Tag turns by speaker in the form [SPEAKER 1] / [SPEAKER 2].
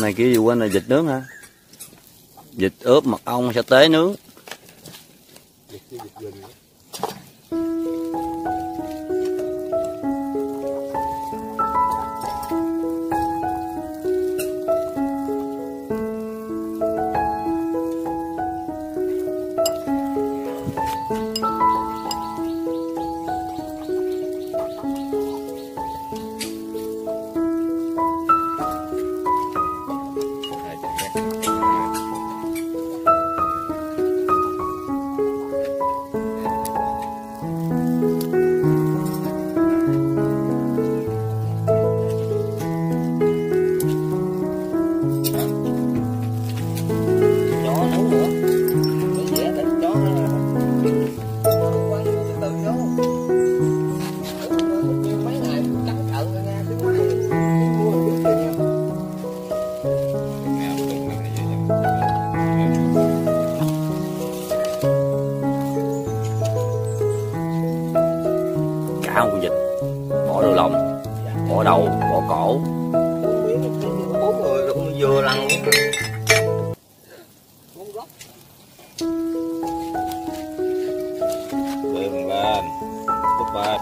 [SPEAKER 1] này kia gì quên là vịt nướng hả vịt ướp mật ong sa tế nướng
[SPEAKER 2] Vịt vịt,
[SPEAKER 3] vịt vịt.
[SPEAKER 1] Cả con vịt bỏ đầu lòng bỏ đầu bỏ cổ
[SPEAKER 3] bốn miếng bốn người cũng vừa lần bốn góc
[SPEAKER 2] Lên lên. Tốt lên.